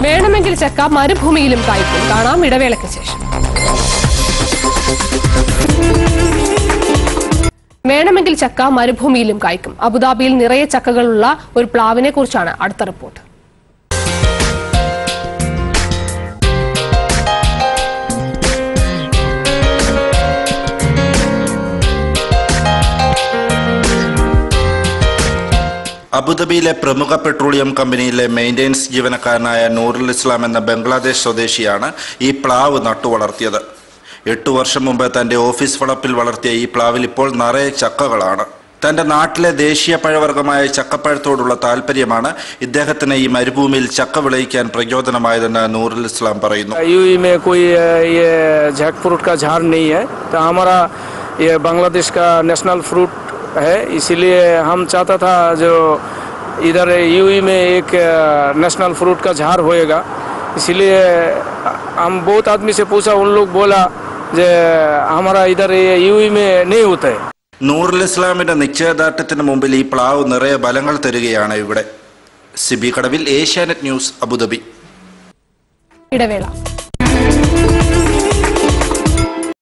വേണമെങ്കിൽ ചക്ക മരുഭൂമിയിലും കായ്ക്കും. കാണാം ഇടവേളയ്ക്ക് ശേഷം. വേണമെങ്കിൽ ചക്ക മരുഭൂമിയിലും കായ്ക്കും. അബുദാബിയിൽ നിറയെ ചക്കകളുള്ള ഒരു പ്ലാവിനെ കുറിച്ചാണ് അടുത്ത റിപ്പോർട്ട്. അബുദാബിയിലെ പ്രമുഖ പെട്രോളിയം കമ്പനിയിലെ മെയിന്റെനൻസ് ജീവനക്കാരനായ നൂറുൽ ഇസ്ലാം എന്ന ബംഗ്ലാദേശ് സ്വദേശിയാണ് ഈ പ്ലാവ് നട്ടുവളർത്തിയത്. എട്ടു വർഷം മുമ്പ് തന്റെ ഓഫീസ് വളപ്പിൽ വളർത്തിയ ഈ പ്ലാവിൽ ഇപ്പോൾ നിറയെ ചക്കകളാണ്. തന്റെ നാട്ടിലെ ദേശീയ പഴവർഗമായ ചക്കപ്പഴത്തോടുള്ള താല്പര്യമാണ് ഇദ്ദേഹത്തിന് ഈ മരുഭൂമിയിൽ ചക്ക വിളയിക്കാൻ പ്രചോദനമായതെന്ന് നൂറുൽ ഇസ്ലാം പറയുന്നു. ബാംഗ്ലാദേശ് നാഷണൽ ഫ്രൂട്ട് ये जैक फ्रूट का झाड़ नहीं है तो हमारा ये बांग्लादेश का नेशनल फ्रूट है इसीलिए हम चाहता था जो इधर यूई में एक अ, नेशनल फ्रूट का झाड़ होएगा इसीलिए हम बहुत आदमी से पूछा उन लोग बोला जे हमारा इधर ये यूई में नहीं होता है നൂറുൽ ഇസ്ലാമിന്റെ നിശ്ചയദാർഢ്യത്തിന് മുമ്പിൽ ഈ പ്ലാവ് നിറയെ ബലങ്ങൾ തരികയാണ് ഇവിടെ സിബി കടവിൽ ഏഷ്യാനെറ്റ് ന്യൂസ് അബുദാബി ഇടവേള